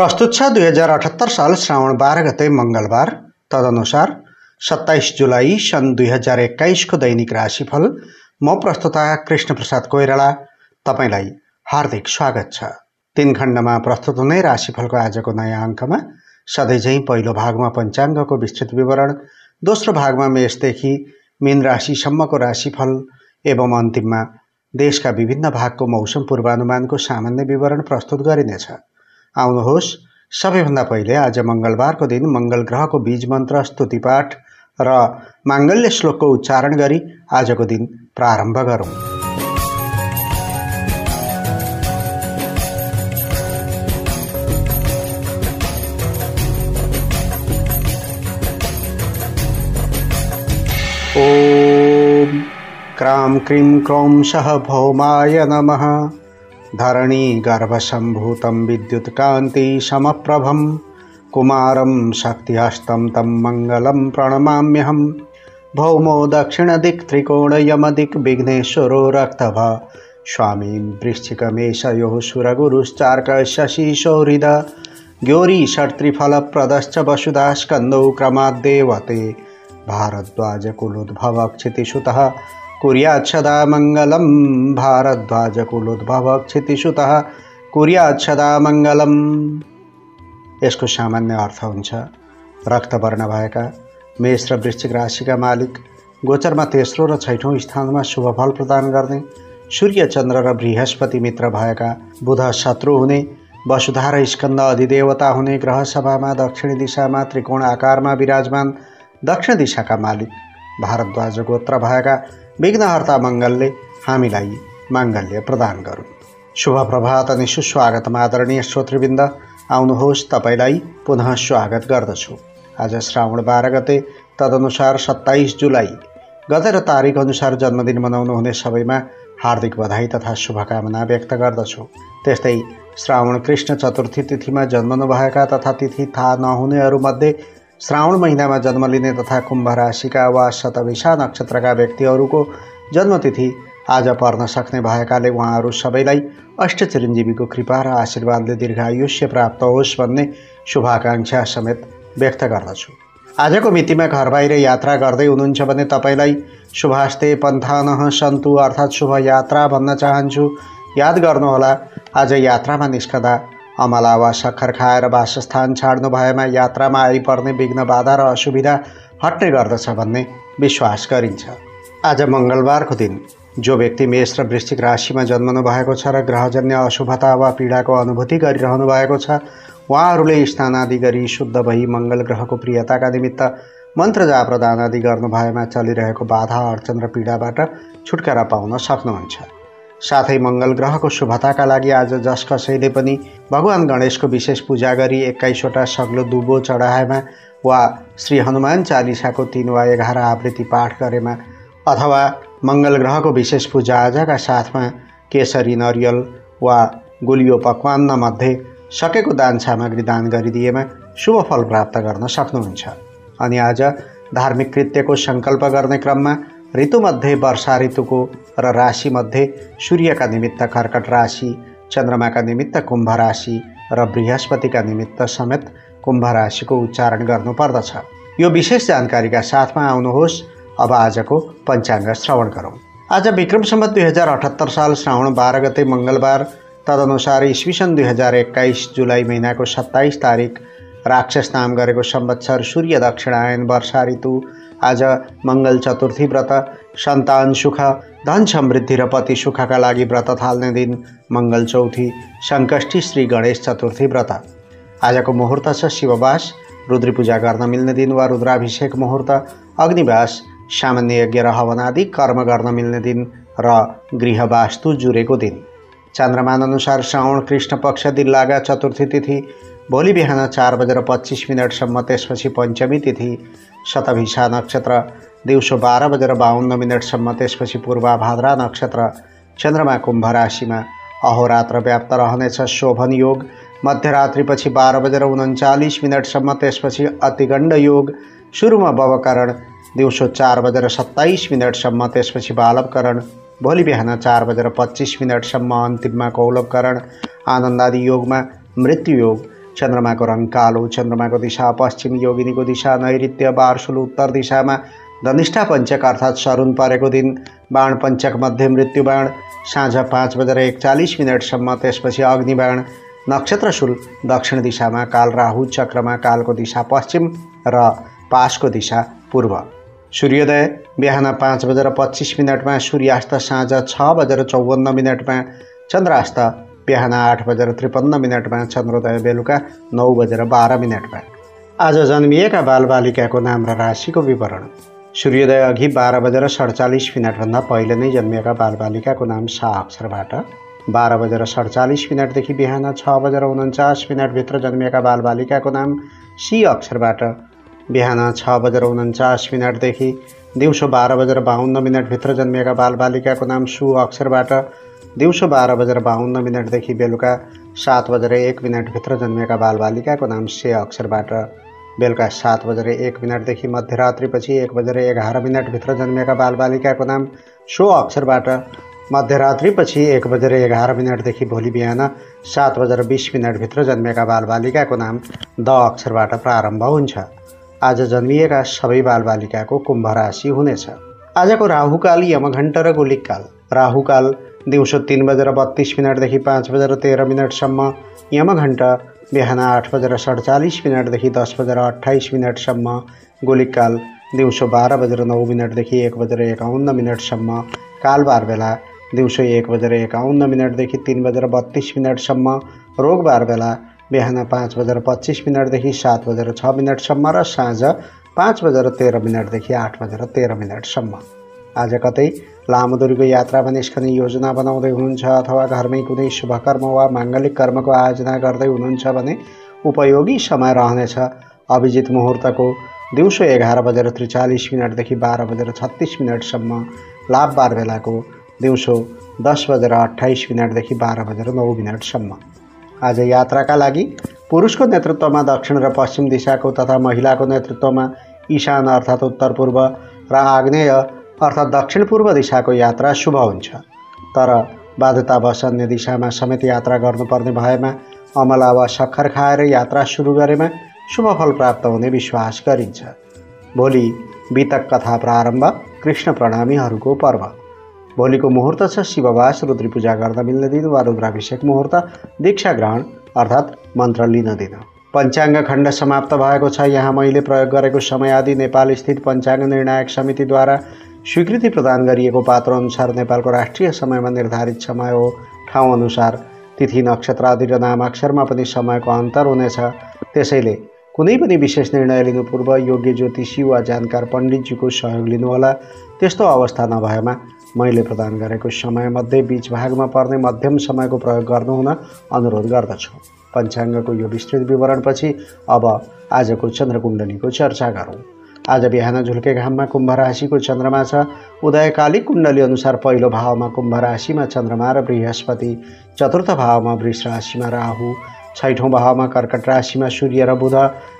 प्रस्तुत छ दुई हजार अठहत्तर साल श्रावण बाह्र गते मङ्गलबार। तदनुसार सत्ताइस जुलाई सन् दुई हजार एक्काइसको दैनिक राशिफल। म प्रस्तुता कृष्णप्रसाद कोइराला। तपाईँलाई हार्दिक स्वागत छ। तिन खण्डमा प्रस्तुत हुने राशिफलको आजको नयाँ अङ्कमा सधैँझै पहिलो भागमा पञ्चाङ्गको विस्तृत विवरण दोस्रो भागमा मेषदेखि मीन राशिसम्मको राशिफल एवं अन्तिममा देशका विभिन्न भागको मौसम पूर्वानुमानको सामान्य विवरण प्रस्तुत गरिनेछ। आउनुहोस्। सबैभन्दा पहिले आज मङ्गलबारको दिन मङ्गल ग्रहको बीज मन्त्र स्तुतिपाठ र माङ्गल्य श्लोकको उच्चारण गरी आजको दिन प्रारम्भ गरौँ। ॐ क्रां क्रीं क्रौं सः भौमाय नमः। धरणी गर्भसम्भूतं विद्युत्कान्तिशमप्रभं कुमारं शक्त्यस्तं तं मङ्गलं प्रणमाम्यहं भौमो दक्षिणदिक्त्रिकोणयमदिग्विघ्नेश्वरो रक्तभ स्वामीं वृश्चिकमेशयोः सुरगुरुश्चार्कशशिशौहृद गौरीषट्त्रिफलप्रदश्च वसुधास्कन्दौ क्रमाद्देवते। भारद्वाजकुलोद्भवक्षितिसुतः सदा मङ्गलं भारद्वाजकुलोद्भव क्षितिसुतः कुर्यात् सदा मङ्गलम् यसको सामान्य अर्थ हुन्छ रक्तवर्ण भएका मेष र वृश्चिक राशिका मालिक गोचरमा तेस्रो र छैठौँ स्थानमा शुभफल प्रदान गर्ने सूर्य चन्द्र र बृहस्पति मित्र भएका बुध शत्रु हुने वसुधा र स्कन्द अधिदेवता हुने ग्रह सभामा दक्षिणी दिशामा त्रिकोण आकारमा विराजमान दक्षिण दिशाका मालिक भारद्वाज गोत्र भएका विघ्नहर्ता मङ्गलले हामीलाई माङ्गल्य प्रदान गरून्। शुभ प्रभात अनि सुस्वागतमा आदरणीय श्रोतृवृन्द आउनुहोस् तपाईँलाई पुनः स्वागत गर्दछु। आज श्रावण बाह्र गते तदनुसार सत्ताइस जुलाई गते र तारिक अनुसार जन्मदिन मनाउनु हुने सबैमा हार्दिक बधाई तथा शुभकामना व्यक्त गर्दछु। त्यस्तै श्रावण कृष्ण चतुर्थी तिथिमा जन्मनुभएका तथा तिथि थाहा नहुनेहरूमध्ये श्रावण महिनामा जन्म लिने तथा कुम्भ राशिका वा शतविषा नक्षत्रका व्यक्तिहरूको जन्मतिथि आज पर्न सक्ने भएकाले उहाँहरू सबैलाई अष्ट चिरञ्जीवीको कृपा र आशीर्वादले दीर्घायुष्य प्राप्त होस् भन्ने शुभाकाङ्क्षा समेत व्यक्त गर्दछु। आजको मितिमा घर बाहिर यात्रा गर्दै हुनुहुन्छ भने तपाईँलाई शुभास्ते पन्थानह सन्तु अर्थात् शुभ यात्रा भन्न चाहन्छु। याद गर्नुहोला आज यात्रामा निस्कँदा अमला वा सक्खर खाएर वासस्थान छाड्नु भएमा यात्रामा आइपर्ने विघ्न बाधा र असुविधा हट्ने गर्दछ भन्ने विश्वास गरिन्छ। आज मङ्गलबारको दिन जो व्यक्ति मेष र वृश्चिक राशिमा जन्मनु भएको छ र ग्रहजन्य अशुभता वा पीडाको अनुभूति गरिरहनु भएको छ उहाँहरूले स्नान आदि गरी शुद्ध भई मङ्गल ग्रहको प्रियताका निमित्त मन्त्र जाप आदि गर्नु भएमा चलिरहेको बाधा अर्चन र पीडाबाट छुटकारा पाउन सक्नुहुन्छ। साथै मङ्गल ग्रहको शुभताका लागि आज जस कसैले पनि भगवान् गणेशको विशेष पूजा गरी एक्काइसवटा सग्लो दुबो चढाएमा वा श्री हनुमान चालिसाको तिन वा एघार आवृत्ति पाठ गरेमा अथवा मङ्गल ग्रहको विशेष पूजाआजाका साथमा केसरी नरियल वा गुलियो पकवान्नमध्ये सकेको दान सामग्री दान गरिदिएमा शुभ फल प्राप्त गर्न सक्नुहुन्छ। अनि आज धार्मिक कृत्यको सङ्कल्प गर्ने क्रममा ऋतुमध्ये वर्षा ऋतुको र राशिमध्ये सूर्यका निमित्त कर्कट राशि चन्द्रमाका निमित्त कुम्भ राशि र बृहस्पतिका निमित्त समेत कुम्भ राशिको उच्चारण गर्नुपर्दछ। यो विशेष जानकारीका साथमा आउनुहोस्। अब आजको पञ्चाङ्ग श्रवण गरौँ। आज विक्रम सम्मत दुई हजार अठहत्तर साल श्रावण बाह्र गते मङ्गलबार तदनुसार इस्वी सन् दुई हजार एक्काइस जुलाई महिनाको सत्ताइस तारिक राक्षस नाम गरेको सम्वत्सर सूर्य दक्षिणायन वर्षा ऋतु आज मङ्गल चतुर्थी व्रत सन्तान सुख धन समृद्धि र पति सुखका लागि व्रत थाल्ने दिन मङ्गल चौथी सङ्कष्ठी श्री गणेश चतुर्थी व्रत। आजको मुहुर्त छ शिववास रुद्री पूजा गर्न मिल्ने दिन वा रुद्राभिषेक मुहुर्त अग्निवास सामान्य यज्ञ र हवन आदि कर्म गर्न मिल्ने दिन र गृहवास्तु जुरेको दिन। चन्द्रमान अनुसार श्रावण कृष्ण पक्ष दिल्लागा चतुर्थी तिथि भोलि बिहान चार बजेर पच्चिस मिनटसम्म त्यसपछि पञ्चमी तिथि शतभिषा नक्षत्र दिउँसो बाह्र बजेर बाहन्न मिनटसम्म त्यसपछि पूर्वाभाद्रा नक्षत्र चन्द्रमा कुम्भ राशिमा अहोरात्र व्याप्त रहनेछ शोभन योग मध्यरात्रिपछि बाह्र बजेर उन्चालिस मिनटसम्म त्यसपछि अतिगण्ड योग सुरुमा बवकरण दिउँसो चार बजेर सत्ताइस मिनटसम्म त्यसपछि बालवकरण भोलि बिहान चार बजेर पच्चिस मिनटसम्म अन्तिममा कौलवकरण आनन्दादि योगमा मृत्यु योग चन्द्रमाको रङ कालो चन्द्रमाको दिशा पश्चिम योगिनीको दिशा नैऋत्य बारसुल उत्तर दिशामा धनिष्ठा पञ्चक अर्थात् सरुन परेको दिन बाण पञ्चक मध्य मृत्यु बाण साँझ पाँच बजेर एकचालिस मिनटसम्म त्यसपछि अग्निबाण नक्षत्रशुल दक्षिण दिशामा काल राहु चक्रमा कालको दिशा पश्चिम र पासको दिशा पूर्व। सूर्योदय बिहान पाँच बजेर पच्चिस मिनटमा सूर्यास्त साँझ छ बजेर चौवन्न मिनटमा चन्द्रास्त बिहान आठ बजेर त्रिपन्न मिनटमा चन्द्रोदय बेलुका नौ बजेर बाह्र मिनटमा आज जन्मिएका बालबालिकाको नाम र राशिको विवरण। सूर्योदय अघि बाह्र बजेर सडचालिस मिनटभन्दा पहिले नै जन्मिएका बालबालिकाको नाम सा अक्षरबाट। बाह्र बजेर सडचालिस मिनटदेखि बिहान छ बजेर उन्चास मिनटभित्र जन्मिएका बालबालिकाको नाम सी अक्षरबाट। बिहान छ बजेर उन्चास मिनटदेखि दिउँसो बाह्र बजेर बाहन्न मिनटभित्र जन्मिएका बालबालिकाको नाम सु अक्षरबाट। दिउँसो बाह्र बजेर बाहन्न मिनटदेखि बेलुका सात बजेर एक मिनटभित्र जन्मिएका बालबालिकाको नाम से अक्षरबाट। बेलुका सात बजेर एक मिनटदेखि मध्यरात्रिपछि एक बजेर एघार मिनटभित्र जन्मिएका बालबालिकाको नाम सो अक्षरबाट। मध्यरात्रिपछि एक बजेर एघार मिनटदेखि भोलि बिहान सात बजेर बिस मिनटभित्र जन्मेका बालबालिकाको नाम द अक्षरबाट प्रारम्भ हुन्छ। आज जन्मिएका सबै बालबालिकाको कुम्भ राशि हुनेछ। आजको राहुकाल यमघण्ट र गोलिककाल राहुकाल दिउँसो तिन बजेर बत्तिस मिनटदेखि पाँच बजेर तेह्र मिनटसम्म। यमघण्ट बिहान आठ बजेर सडचालिस मिनटदेखि दस बजेर अठाइस मिनटसम्म। गोलिककाल दिउँसो बाह्र बजेर नौ मिनटदेखि एक बजेर एकाउन्न मिनटसम्म। कालबार बेला दिउँसो एक बजेर एकाउन्न मिनटदेखि तिन बजेर बत्तिस मिनटसम्म। रोगबार बेला बिहान पाँच बजेर पच्चिस मिनटदेखि सात बजेर छ मिनटसम्म र साँझ पाँच बजेर तेह्र मिनटदेखि आठ बजेर तेह्र मिनटसम्म। आज कतै लामो दूरीको यात्रामा निस्कने योजना बनाउँदै हुनुहुन्छ अथवा घरमै कुनै शुभकर्म वा माङ्गलिक कर्मको आयोजना गर्दै हुनुहुन्छ भने उपयोगी समय रहनेछ। अभिजित मुहुर्तको दिउँसो एघार बजेर त्रिचालिस मिनटदेखि बाह्र बजेर छत्तिस मिनटसम्म लाभबार बेलाको दिउँसो दस बजेर अठाइस मिनटदेखि बाह्र बजेर नौ मिनटसम्म। आज यात्राका लागि पुरुषको नेतृत्वमा दक्षिण र पश्चिम दिशाको तथा महिलाको नेतृत्वमा ईशान अर्थात् उत्तर पूर्व र आग्नेय अर्थात् दक्षिण पूर्व दिशाको यात्रा शुभ हुन्छ। तर बाध्यतावश अन्य दिशामा समेत यात्रा गर्नुपर्ने भएमा अमला वा सक्खर खाएर यात्रा सुरु गरेमा शुभ फल प्राप्त हुने विश्वास गरिन्छ। भोलि वितक कथा प्रारम्भ कृष्ण प्रणामीहरूको पर्व। भोलिको मुहुर्त छ शिववास रुद्री पूजा गर्दा मिल्ने दिन वा रुद्राभिषेक मुहुर्त दीक्षा ग्रहण अर्थात् मन्त्र लिन दिन। पञ्चाङ्ग खण्ड समाप्त भएको छ। यहाँ मैले प्रयोग गरेको समय आदि नेपाल स्थित पञ्चाङ्ग निर्णायक समितिद्वारा स्वीकृति प्रदान गरिएको पात्र अनुसार नेपालको राष्ट्रिय समयमा निर्धारित समय हो ठाउँ अनुसार तिथि नक्षत्र आदि र नामाक्षरमा पनि समयको अन्तर हुनेछ। त्यसैले कुनै पनि विशेष निर्णय लिनु पूर्व योग्य ज्योतिषी वा जानकार पण्डितजीको सहयोग लिनुहोला। त्यस्तो अवस्था नभएमा मैले प्रदान गरेको समयमध्ये बिच भागमा पर्ने मध्यम समयको प्रयोग गर्नुहुन अनुरोध गर्दछु। पञ्चाङ्गको यो विस्तृत विवरणपछि अब आजको चन्द्रकुण्डलीको चर्चा गरौँ। आज बिहान झुल्के घाममा कुम्भ राशिको चन्द्रमा छ। उदयकाली कुण्डली अनुसार पहिलो भावमा कुम्भ राशिमा चन्द्रमा र बृहस्पति। चतुर्थ भावमा वृष राशिमा राहु। छैठौँ भावमा कर्कट राशिमा सूर्य र बुध।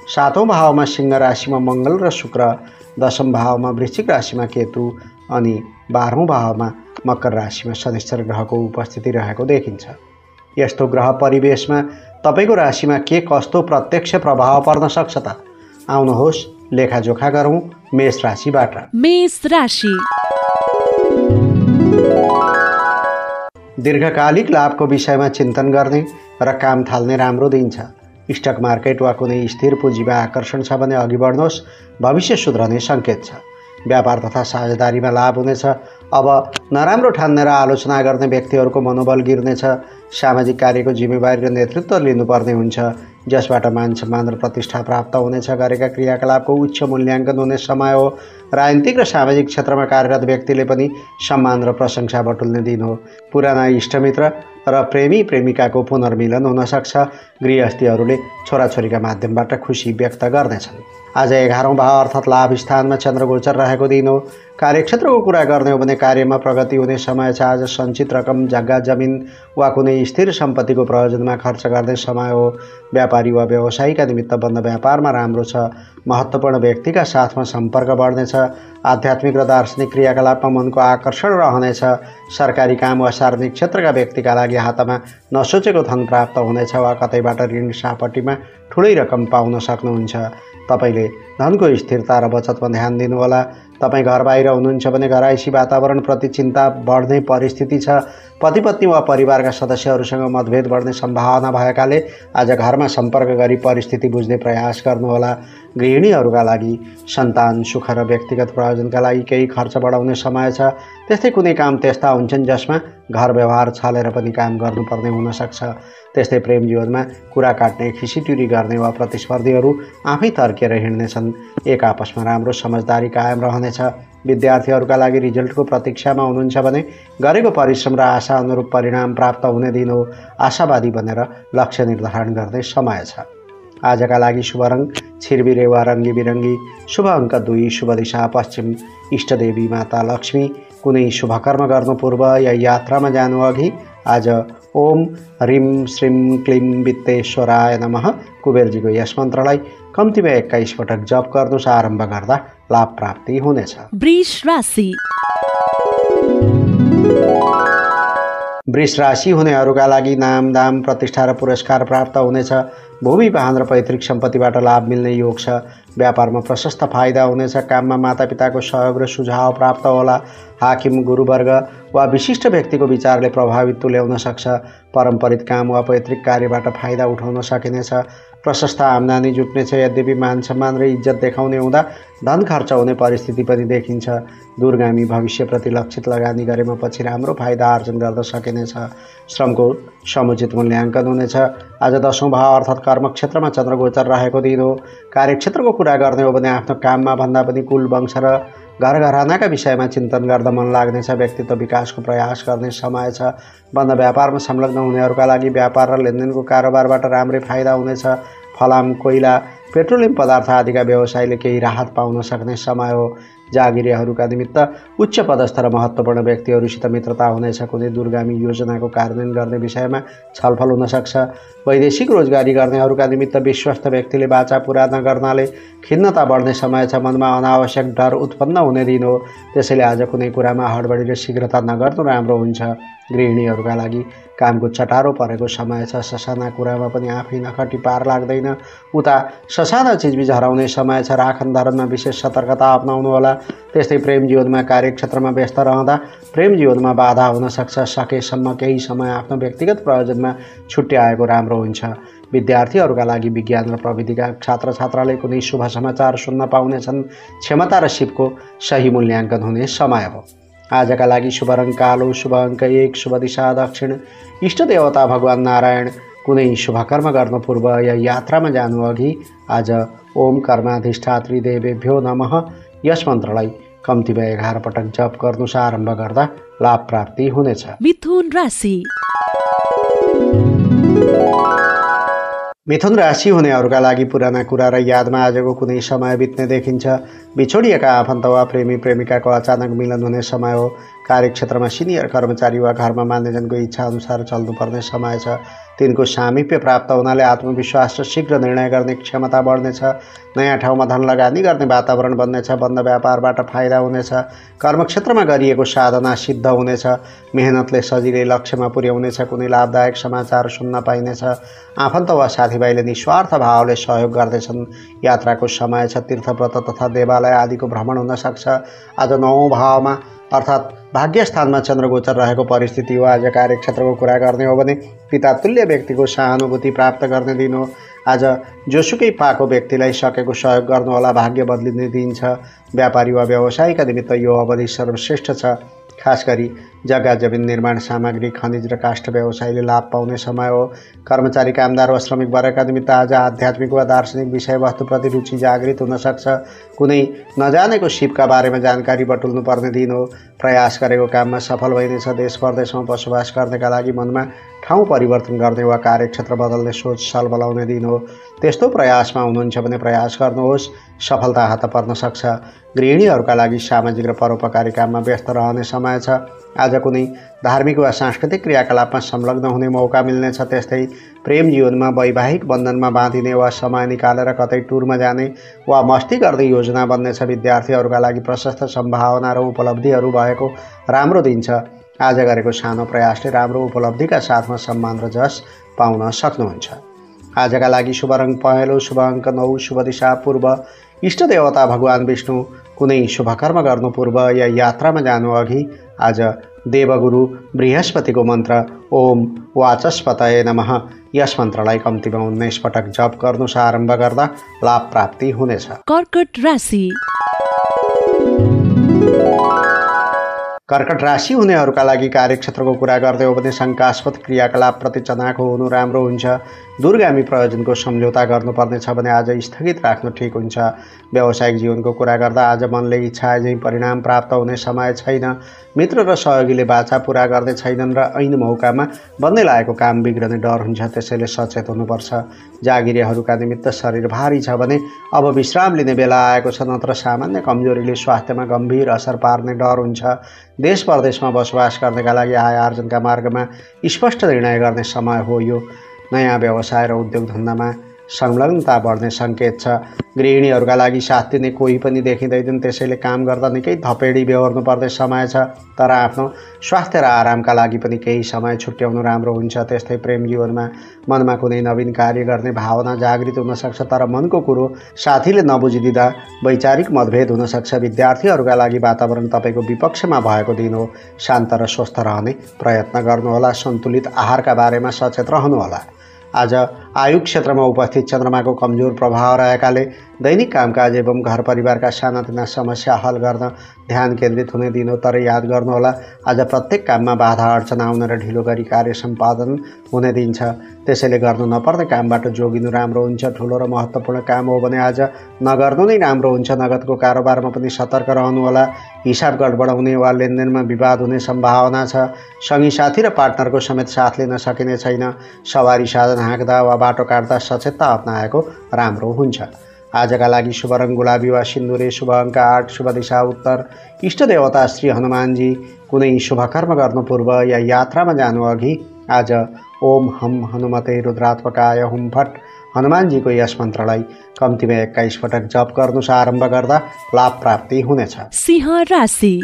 सातौँ भावमा सिंह राशिमा मङ्गल र शुक्र। दशम भावमा वृश्चिक राशिमा केतु अनि बाह्रौँ भावमा मकर राशिमा शनिश्चर ग्रहको उपस्थिति रहेको देखिन्छ। यस्तो ग्रह परिवेशमा तपाईँको राशिमा के कस्तो प्रत्यक्ष प्रभाव पर्न सक्छ त? आउनुहोस्। लेखाजोखा गरौँ मेष राशिबाट मेष राशि। दीर्घकालिक लाभको विषयमा चिन्तन गर्ने र काम थाल्ने राम्रो दिन्छ। स्टक मार्केट वा कुनै स्थिर पुँजीमा आकर्षण छ भने अघि बढ्नुहोस्। भविष्य सुध्रने सङ्केत छ। व्यापार तथा साझेदारीमा लाभ हुनेछ। अब नराम्रो ठान्ने र आलोचना गर्ने व्यक्तिहरूको मनोबल गिर्नेछ। सामाजिक कार्यको जिम्मेवारी र नेतृत्व लिनुपर्ने हुन्छ। जसबाट मान सम्मान र प्रतिष्ठा प्राप्त हुनेछ। गरेका क्रियाकलापको उच्च मूल्याङ्कन हुने समय हो। राजनीतिक र सामाजिक क्षेत्रमा कार्यरत व्यक्तिले पनि सम्मान र प्रशंसा बटुल्ने दिन हो। पुराना इष्टमित्र र प्रेमी प्रेमिकाको पुनर्मिलन हुनसक्छ। गृहस्थीहरूले छोराछोरीका माध्यमबाट खुसी व्यक्त गर्नेछन्। आज एघारौँ भाव अर्थात् लाभ स्थानमा चन्द्रगोचर रहेको दिन हो। कार्यक्षेत्रको कुरा गर्ने हो भने कार्यमा प्रगति हुने समय छ। आज सञ्चित रकम जग्गा जमिन वा कुनै स्थिर सम्पत्तिको प्रयोजनमा खर्च गर्ने समय हो। व्यापारी वा व्यवसायीका निमित्त बन्द व्यापारमा राम्रो छ। महत्त्वपूर्ण व्यक्तिका साथमा सम्पर्क बढ्नेछ। आध्यात्मिक र दार्शनिक क्रियाकलापमा मनको आकर्षण रहनेछ। सरकारी काम वा सार्वजनिक क्षेत्रका व्यक्तिका लागि हातमा नसोचेको धन प्राप्त हुनेछ वा कतैबाट ऋण सापट्टिमा ठुलै रकम पाउन सक्नुहुन्छ। तपाईँले धनको स्थिरता र बचतमा ध्यान दिनुहोला। तपाईँ घर बाहिर हुनुहुन्छ भने घराइसी वातावरणप्रति चिन्ता बढ्ने परिस्थिति छ। पति पत्नी वा परिवारका सदस्यहरूसँग मतभेद बढ्ने सम्भावना भएकाले आज घरमा सम्पर्क गरी परिस्थिति बुझ्ने प्रयास गर्नुहोला। गृहिणीहरूका लागि सन्तान सुख र व्यक्तिगत प्रयोजनका लागि केही खर्च बढाउने समय छ। त्यस्तै कुनै काम त्यस्ता हुन्छन् जसमा घर व्यवहार छलेर पनि काम गर्नुपर्ने हुनसक्छ। त्यस्तै प्रेम जीवनमा कुरा काट्ने खिसिटुरी गर्ने वा प्रतिस्पर्धीहरू आफै तर्केर हिँड्नेछन्। एक आपसमा राम्रो समझदारी कायम रहनेछ। विद्यार्थीहरूका लागि रिजल्टको प्रतीक्षामा हुनुहुन्छ भने गरेको परिश्रम र आशा अनुरूप परिणाम प्राप्त हुने दिन हो। आशावादी बनेर लक्ष्य निर्धारण गर्ने समय छ। आजका लागि शुभ रङ। छिरबिरे वा रङ्गी बिरङ्गी शुभ अङ्क दुई शुभ दिशा पश्चिम। इष्टदेवी माता लक्ष्मी। कुनै शुभकर्म गर्नु पूर्व या यात्रामा जानु अघि आज ओम ह्रिम श्रीम क्लिम वित्तेश्वराय नमः। कुबेरजीको यस मन्त्रलाई कम्तीमा एक्काइस पटक जप गर्नुहोस् आरम्भ गर्दा लाभ प्राप्ति हुनेछ। वृष राशि। हुनेहरूका लागि नाम दाम प्रतिष्ठा र पुरस्कार प्राप्त हुनेछ। भूमि वाहन र पैतृक सम्पत्तिबाट लाभ मिल्ने योग छ। व्यापारमा प्रशस्त फाइदा हुनेछ काममा मातापिताको सहयोग र सुझाव प्राप्त होला। हाकिम गुरुवर्ग वा विशिष्ट व्यक्तिको विचारले प्रभावित तुल्याउन सक्छ। परम्परित काम वा पैतृक कार्यबाट फाइदा उठाउन सकिनेछ। प्रशस्त आम्दानी जुट्नेछ। यद्यपि मान सम्मान र इज्जत देखाउने हुँदा धन खर्च हुने परिस्थिति पनि देखिन्छ। दूरगामी भविष्यप्रति लक्षित लगानी गरेमा पछि राम्रो फाइदा आर्जन गर्न सकिनेछ। श्रमको समुचित मूल्याङ्कन हुनेछ। आज दसौँ भाव अर्थात् कर्मक्षेत्रमा चन्द्रगोचर रहेको दिन। हो कार्यक्षेत्रको कुरा गर्ने हो भने आफ्नो काममा भन्दा पनि कुल वंश र घर घरानाका विषयमा चिन्तन गर्दा मन लाग्नेछ व्यक्तित्व विकासको प्रयास गर्ने समय छ। बन्द व्यापारमा संलग्न हुनेहरूका लागि व्यापार र लेनदेनको कारोबारबाट राम्रै फाइदा हुनेछ। फलाम कोइला पेट्रोलियम पदार्थ आदिका व्यवसायले केही राहत पाउन सक्ने समय हो। जागिरेहरूका निमित्त उच्च पदस्थ र महत्त्वपूर्ण व्यक्तिहरूसित मित्रता हुनेछ। कुनै दुर्गामी योजनाको कार्यान्वयन गर्ने विषयमा छलफल हुनसक्छ वैदेशिक रोजगारी गर्नेहरूका निमित्त विश्वस्त व्यक्तिले बाचा पुरा नगर्नाले खिन्नता बढ्ने समय छ। मनमा अनावश्यक डर उत्पन्न हुने दिन हो। त्यसैले आज कुनै कुरामा हडबडी र शीघ्रता नगर्नु राम्रो हुन्छ। गृहिणीहरूका लागि कामको चटारो परेको समय छ। ससाना कुरामा पनि आफै नखटी पार लाग्दैन। उता ससाना चिजबिज हराउने समय छ। राखन धरनमा विशेष सतर्कता अप्नाउनु होला। त्यस्तै प्रेम जीवनमा कार्यक्षेत्रमा व्यस्त रहँदा प्रेम जीवनमा बाधा हुन सक्छ। सकेसम्म केही समय आफ्नो व्यक्तिगत प्रयोजनमा छुट्याएको राम्रो हुन्छ। विद्यार्थीहरूका लागि विज्ञान र प्रविधिका छात्र छात्राले कुनै शुभ समाचार सुन्न पाउनेछन्। क्षमता र सिपको सही मूल्याङ्कन हुने समय हो। आजका लागि शुभ रङ कालो शुभ अङ्क एक शुभ दिशा दक्षिण। इष्ट देवता भगवान् नारायण कुनै शुभकर्म गर्नु पूर्व या यात्रामा जानु अघि आज ओम कर्माधिष्ठात्री देवेभ्यो नमः। यस मन्त्रलाई कम्तीमा एघार पटक जप गर्नु आरम्भ गर्दा लाभ प्राप्ति हुनेछ। मिथुन राशि। मिथुन राशि हुनेहरूका लागि पुराना कुरा र यादमा आजको कुनै समय बित्ने देखिन्छ। बिछोडिएका आफन्त वा प्रेमी प्रेमिकाको अचानक मिलन हुने समय हो। कार्यक्षेत्रमा सिनियर कर्मचारी वा घरमा मान्यजनको इच्छा अनुसार चल्नुपर्ने समय छ। तिनको सामिप्य प्राप्त हुनाले आत्मविश्वास र शीघ्र निर्णय गर्ने क्षमता बढ्नेछ नयाँ ठाउँमा धन लगानी गर्ने वातावरण बन्नेछ बन्द व्यापारबाट फाइदा हुनेछ कर्मक्षेत्रमा गरिएको साधना सिद्ध हुनेछ मेहनतले सजिलै लक्ष्यमा पुर्याउनेछ कुनै लाभदायक समाचार सुन्न पाइनेछ आफन्त वा साथीभाइले निस्वार्थ भावले सहयोग गर्दैछन्। यात्राको समय छ तीर्थव्रत तथा देवालय आदिको भ्रमण हुनसक्छ। आज नौ भावमा अर्थात् भाग्यस्थानमा चन्द्रगोचर रहेको परिस्थिति हो। आज कार्यक्षेत्रको कुरा गर्ने हो भने पितातुल्य व्यक्तिको सहानुभूति प्राप्त गर्ने दिन हो। आज जोसुकै पाएको व्यक्तिलाई सकेको सहयोग गर्नुहोला भाग्य बदलिने दिन छ। व्यापारी वा व्यवसायीका निमित्त यो अवधि सर्वश्रेष्ठ छ। खास गरी जग्गा जमिन निर्माण सामग्री खनिज र काष्ठ व्यवसायले लाभ पाउने समय हो। कर्मचारी कामदार वा श्रमिक वर्गका निमित्त आज आध्यात्मिक वा दार्शनिक विषयवस्तुप्रति रुचि जागृत हुनसक्छ कुनै नजानेको सिपका बारेमा जानकारी बटुल्नु पर्ने दिन हो। प्रयास गरेको काममा सफल भइनेछ देश परदेशमा बसोबास गर्नेका लागि मनमा ठाउँ परिवर्तन गर्ने वा कार्यक्षेत्र बदल्ने सोच सल बलाउने दिन हो। त्यस्तो प्रयासमा हुनुहुन्छ भने प्रयास गर्नुहोस्। सफलता हात पर्न सक्छ। गृहिणीहरूका लागि सामाजिक र परोपकारी काममा व्यस्त रहने समय छ। आज कुनै धार्मिक वा सांस्कृतिक क्रियाकलापमा संलग्न हुने मौका मिल्नेछ। त्यस्तै प्रेम जीवनमा वैवाहिक बन्धनमा बाँधिने वा समय निकालेर कतै टुरमा जाने वा मस्ती गर्दै योजना बन्नेछ विद्यार्थीहरूका लागि प्रशस्त सम्भावना र उपलब्धिहरू भएको राम्रो दिन्छ आज गरेको सानो प्रयासले राम्रो उपलब्धिका साथमा सम्मान र जस पाउन सक्नुहुन्छ। आजका लागि शुभ रङ पहेँलो शुभ अङ्क नौ शुभ दिशा पूर्व इष्ट देवता भगवान् विष्णु कुनै शुभकर्म गर्नु पूर्व या यात्रामा जानु अघि आज देवगुरु बृहस्पतिको मन्त्र ओम वाचस्पतय नमः। यस मन्त्रलाई कम्तीमा उन्नाइस पटक जप गर्नु आरम्भ गर्दा लाभ प्राप्ति हुनेछ। कर्कट राशि। कर्कट राशि हुनेहरूका लागि कार्यक्षेत्रको कुरा गर्दै हो भने शङ्कास्पद क्रियाकलापप्रति चनाखो हुनु राम्रो हुन्छ। दूरगामी प्रयोजनको सम्झौता गर्नुपर्नेछ भने आज स्थगित राख्नु ठिक हुन्छ। व्यावसायिक जीवनको कुरा गर्दा आज मनले इच्छा झैँ परिणाम प्राप्त हुने समय छैन। मित्र र सहयोगीले बाछा पुरा गर्दै छैनन् र ऐन मौकामा बन्दै लागेको काम बिग्रने डर हुन्छ त्यसैले सचेत हुनुपर्छ। जागिरेहरूका निमित्त शरीर भारी छ भने अब विश्राम लिने बेला आएको छ नत्र सामान्य कमजोरीले स्वास्थ्यमा गम्भीर असर पार्ने डर हुन्छ। देश परदेशमा बसोबास गर्नेका लागि आय आर्जनका मार्गमा स्पष्ट निर्णय गर्ने समय हो यो। नयाँ व्यवसाय र उद्योग धन्दामा संलग्नता बढ्ने सङ्केत छ। गृहिणीहरूका लागि साथ दिने कोही पनि देखिँदैनन्। त्यसैले काम गर्दा निकै थपेडी बेहोर्नु पर्ने समय छ तर आफ्नो स्वास्थ्य र आरामका लागि पनि केही समय छुट्याउनु राम्रो हुन्छ। त्यस्तै प्रेम जीवनमा मनमा कुनै नवीन कार्य गर्ने भावना जागृत हुनसक्छ तर मनको कुरो साथीले नबुझिदिँदा वैचारिक मतभेद हुनसक्छ। विद्यार्थीहरूका लागि वातावरण तपाईँको विपक्षमा भएको दिन हो। शान्त र स्वस्थ रहने प्रयत्न गर्नुहोला। सन्तुलित आहारका बारेमा सचेत रहनुहोला। आज आयु क्षेत्रमा उपस्थित चन्द्रमाको कमजोर प्रभाव रहेकाले दैनिक कामकाज एवं घर परिवारका सानातिना समस्या हल गर्न ध्यान केन्द्रित हुने दिन तर याद गर्नुहोला। आज प्रत्येक काममा बाधा अडचन आउन र ढिलो गरी कार्य सम्पादन हुने दिन्छ त्यसैले गर्नु नपर्ने कामबाट जोगिनु राम्रो हुन्छ। ठुलो र महत्त्वपूर्ण काम हो भने आज नगर्नु नै राम्रो हुन्छ। नगदको कारोबारमा पनि सतर्क रहनुहोला। हिसाब गडबडाउने वा लेनदेनमा विवाद हुने सम्भावना छ। सँगै साथी र पार्टनरको समेत साथ लिन सकिने छैन। सवारी साधन हाँक्दा वा बाटो काट्दा सचेतता अप्नाएको राम्रो हुन्छ। आजका लागि शुभ रङ गुलाबी वा सिन्दुरे शुभ अङ्क आठ शुभ दिशा उत्तर। इष्ट देवता श्री हनुमानजी कुनै शुभ कर्म गर्नु पूर्व या यात्रामा जानु अघि आज ओम हम हनुमते रुद्रात्मकाय हुम फट। हनुमानजीको यस मन्त्रलाई कम्तीमा एक्काइस पटक जप गर्नु आरम्भ गर्दा लाभ प्राप्ति हुनेछ। सिंह राशि।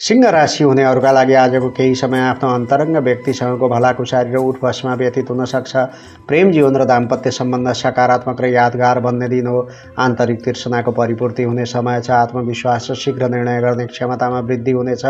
सिंह राशि हुनेहरूका लागि आजको केही समय आफ्नो अन्तरङ्ग व्यक्तिसँगको भलाकुसारी र उठबसमा व्यतीत हुनसक्छ। प्रेम जीवन र दाम्पत्य सम्बन्ध सकारात्मक र यादगार बन्ने दिन हो। आन्तरिक तिर्सनाको परिपूर्ति हुने समय छ। आत्मविश्वास र शीघ्र निर्णय गर्ने क्षमतामा वृद्धि हुनेछ।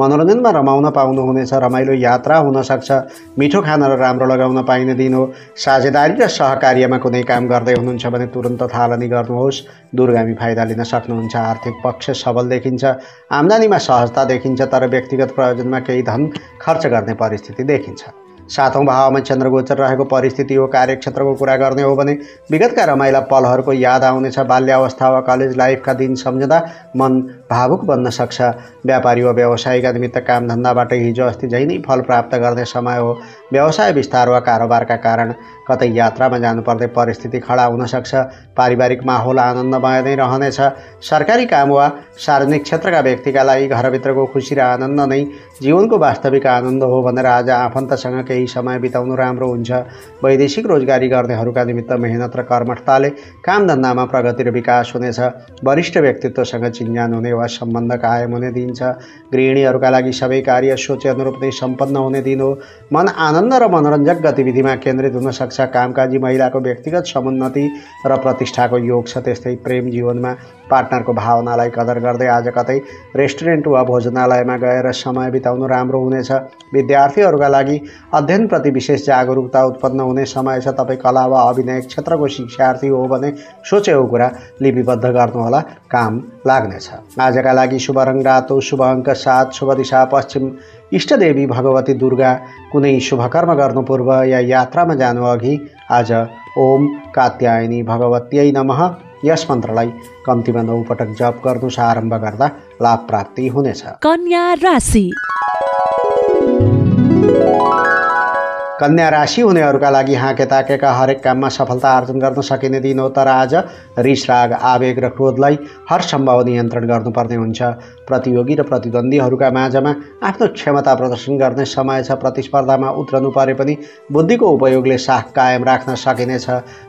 मनोरञ्जनमा रमाउन पाउनुहुनेछ रमाइलो यात्रा हुनसक्छ। मिठो खाना र राम्रो लगाउन पाइने दिन हो। साझेदारी र सहकार्यमा कुनै काम गर्दै हुनुहुन्छ भने तुरन्त थालनी गर्नुहोस्। दूरगामी फाइदा लिन सक्नुहुन्छ। आर्थिक पक्ष सबल देखिन्छ। आम्दानीमा सहजता देखिन्छ तर व्यक्तिगत प्रयोजनमा केही धन खर्च गर्ने परिस्थिति देखिन्छ। सातौँ भावमा चन्द्रगोचर रहेको परिस्थिति हो कार्यक्षेत्रको कुरा गर्ने हो भने विगतका रमाइला पलहरूको याद आउनेछ बाल्यावस्था वा कलेज लाइफका दिन सम्झँदा मन भावुक बन्न सक्छ। व्यापारी वा व्यवसायीका निमित्त कामधन्दाबाट हिजो अस्ति झै नै फल प्राप्त गर्ने समय हो। व्यवसाय विस्तार वा कारोबारका कारण कतै यात्रामा जानुपर्ने परिस्थिति खडा हुनसक्छ पारिवारिक माहौल आनन्दमय नै रहनेछ। सरकारी काम वा सार्वजनिक क्षेत्रका व्यक्तिका लागि घरभित्रको खुसी र आनन्द नै जीवनको वास्तविक आनन्द हो भनेर आज आफन्तसँग केही समय बिताउनु राम्रो हुन्छ। वैदेशिक रोजगारी गर्नेहरूका निमित्त मेहनत र कर्मठताले कामधन्दामा प्रगति र विकास हुनेछ। वरिष्ठ व्यक्तित्वसँग चिन्जान हुने वा सम्बन्ध कायम हुने दिन छ गृहिणीहरूका लागि सबै कार्य सोचे अनुरूप नै सम्पन्न हुने दिन हो। मन आनन्द र मनोरञ्जक गतिविधिमा केन्द्रित हुन सक्छ कामकाजी महिलाको व्यक्तिगत समुन्नति र प्रतिष्ठाको योग छ। त्यस्तै प्रेम जीवनमा पार्टनरको भावनालाई कदर गर्दै आज कतै रेस्टुरेन्ट वा भोजनालयमा गएर समय बिताउनु राम्रो हुनेछ। विद्यार्थीहरूका लागि अध्ययनप्रति विशेष जागरुकता उत्पन्न हुने समय छ। तपाईँ कला वा अभिनय क्षेत्रको शिक्षार्थी हो भने सोचेको कुरा लिपिबद्ध गर्नुहोला। काम लाग्नेछ। आजका लागि शुभ रङ रातो शुभ अङ्क सात शुभ दिशा पश्चिम। इष्टदेवी भगवती दुर्गा कुनै शुभकर्म गर्नु पूर्व या यात्रामा जानु अघि आज ओम कात्यायनी भगवत्यै नमः। यस मन्त्रलाई कम्तीमा नौ पटक जप गर्नु आरम्भ गर्दा लाभ प्राप्ति हुनेछ। कन्या राशि। कन्या राशि हुनेहरूका लागि हाँके ताकेका हरेक काममा सफलता आर्जन गर्न सकिने दिन हो तर आज रिस राग आवेग र क्रोधलाई हर सम्भव नियन्त्रण गर्नुपर्ने हुन्छ। प्रतियोगी र प्रतिद्वन्दीहरूका माझमा आफ्नो क्षमता प्रदर्शन गर्ने समय छ। प्रतिस्पर्धामा उत्रनु परे पनि बुद्धिको उपयोगले साख कायम राख्न सकिनेछ।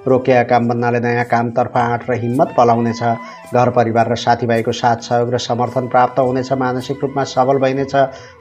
रोकिया काम बन्नाले नयाँ कामतर्फ आँट र हिम्मत पलाउनेछ घर परिवार र साथीभाइको साथ सहयोग र समर्थन प्राप्त हुनेछ। मानसिक रूपमा सबल भइनेछ।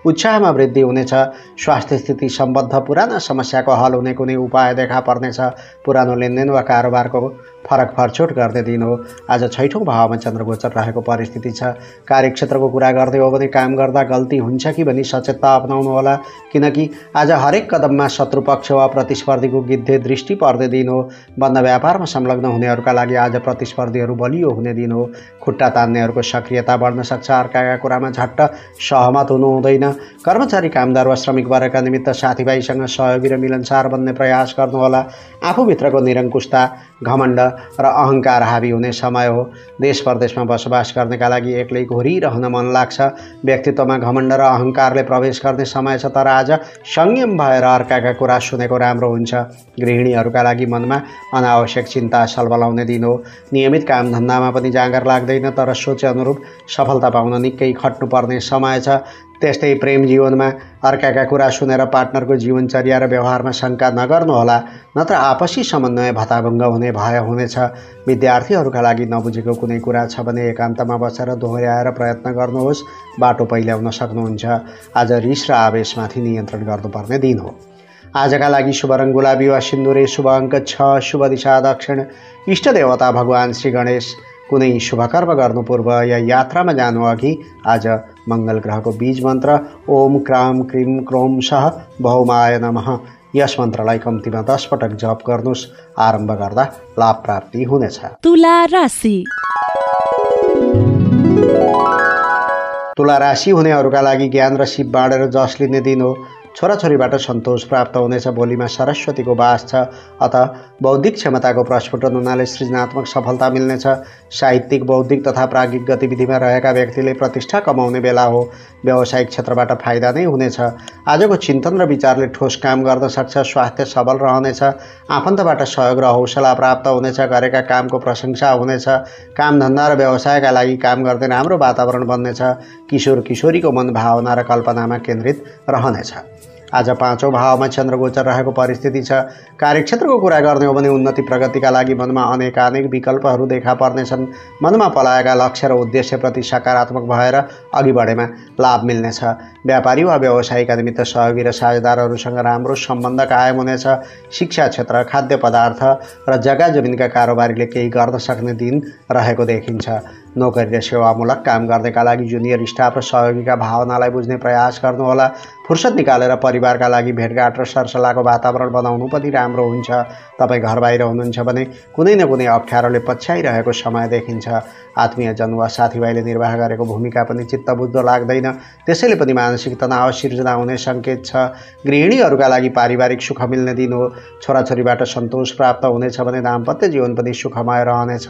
उत्साहमा वृद्धि हुनेछ। स्वास्थ्य स्थिति सम्बद्ध पुराना समस्याको हल हुने कुनै उपाय देखा पर्नेछ। पुरानो लेनदेन वा कारोबारको फरक फरछोट गर्ने दिन। हो आज छैठौँ भावमा चन्द्रगोचर रहेको परिस्थिति छ। कार्यक्षेत्रको कुरा गर्दै हो भने काम गर्दा गल्ती हुन्छ कि भनी सचेतता अप्नाउनु होला। किनकि आज हरेक कदममा शत्रुपक्ष वा प्रतिस्पर्धीको गिद्धे दृष्टि पर्ने दिन। हो बन्द व्यापारमा संलग्न हुनेहरूका लागि आज प्रतिस्पर्धीहरू बलियो हुने दिन। हो खुट्टा तान्नेहरूको सक्रियता बढ्न सक्छ। अर्काका कुरामा झट्ट सहमत हुनु हुँदैन। कर्मचारी कामदार वा श्रमिक वर्गका निमित्त साथीभाइसँग सहयोगी र मिलनसार बन्ने प्रयास गर्नुहोला आफूभित्रको निरङ्कुशता घमण्ड र अहङ्कार हावी हुने समय हो। देश परदेशमा बसोबास गर्नेका लागि एक्लै घोरिरहन मन लाग्छ। व्यक्तित्वमा घमण्ड र अहङ्कारले प्रवेश गर्ने समय छ तर आज संयम भएर अर्काका कुरा सुनेको राम्रो हुन्छ। गृहिणीहरूका लागि मनमा अनावश्यक चिन्ता सलबलाउने दिन हो। नियमित कामधन्दामा पनि जाँगर लाग्दैन तर सोचे अनुरूप सफलता पाउन निकै खट्नुपर्ने समय छ। त्यस्तै प्रेम जीवनमा अर्काका कुरा सुनेर पार्टनरको जीवनचर्या र व्यवहारमा शङ्का नगर्नुहोला नत्र आपसी समन्वय भताभङ्ग हुने भय हुनेछ। विद्यार्थीहरूका लागि नबुझेको कुनै कुरा छ भने एकान्तमा बसेर दोहोऱ्याएर प्रयत्न गर्नुहोस् बाटो पहिल्याउन सक्नुहुन्छ। आज रिस र आवेशमाथि नियन्त्रण गर्नुपर्ने दिन हो। आजका लागि शुभ रङ गुलाबी वा सिन्दुरे शुभ अङ्क छ शुभ दिशा दक्षिण। इष्ट देवता भगवान् श्री गणेश। कुनै शुभकर्म गर्नु पूर्व या यात्रामा जानु अघि आज मङ्गल ग्रहको बीज मन्त्र ओम क्राम क्रिम क्रोम सह बहुमाय नमः। यस मन्त्रलाई कम्तीमा दस पटक जप गर्नुहोस्। आरम्भ गर्दा लाभ प्राप्ति हुनेछ। तुला राशि। तुला राशि हुनेहरूका लागि ज्ञान र सिप बाँडेर जस लिने दिन। हो छोराछोरीबाट सन्तोष प्राप्त हुनेछ। भोलिमा सरस्वतीको बास छ। अत बौद्धिक क्षमताको प्रस्फुटन हुनाले सृजनात्मक सफलता मिल्नेछ। साहित्यिक बौद्धिक तथा प्राज्ञिक गतिविधिमा रहेका व्यक्तिले प्रतिष्ठा कमाउने बेला हो। व्यावसायिक क्षेत्रबाट फाइदा नै हुनेछ। आजको चिन्तन र विचारले ठोस काम गर्न सक्छ। स्वास्थ्य सबल रहनेछ। आफन्तबाट सहयोग र हौसला प्राप्त हुनेछ। गरेका कामको प्रशंसा हुनेछ। कामधन्दा र व्यवसायका लागि काम गर्ने राम्रो वातावरण बन्नेछ। किशोर किशोरीको मन भावना र कल्पनामा केन्द्रित रहनेछ। आज पाँचौँ भावमा चन्द्रगोचर रहेको परिस्थिति छ। कार्यक्षेत्रको कुरा गर्ने हो भने उन्नति प्रगतिका लागि मनमा अनेक अनेक विकल्पहरू देखा पर्नेछन्। मनमा पलाएका लक्ष्य र उद्देश्यप्रति सकारात्मक भएर अघि बढेमा लाभ मिल्नेछ। व्यापारी वा व्यवसायीका निमित्त सहयोगी र साझेदारहरूसँग राम्रो सम्बन्ध कायम हुनेछ। शिक्षा क्षेत्र खाद्य पदार्थ र जग्गा जमिनका कारोबारीले केही गर्न सक्ने दिन रहेको देखिन्छ। नोकरी र सेवामूलक काम गर्नेका लागि जुनियर स्टाफ र सहयोगीका भावनालाई बुझ्ने प्रयास गर्नुहोला। फुर्सद निकालेर परिवारका लागि भेटघाट र सरसल्लाहको वातावरण बनाउनु पनि राम्रो हुन्छ। तपाईँ घर बाहिर हुनुहुन्छ भने कुनै न कुनै अप्ठ्यारोले पछ्याइरहेको समय देखिन्छ। आत्मीयजन वा साथीभाइले निर्वाह गरेको भूमिका पनि चित्तबुद्ध लाग्दैन। त्यसैले पनि मानसिक तनाव सिर्जना हुने सङ्केत छ। गृहिणीहरूका लागि पारिवारिक सुख मिल्ने दिन हो छोराछोरीबाट सन्तोष प्राप्त हुनेछ भने दाम्पत्य जीवन पनि सुखमय रहनेछ।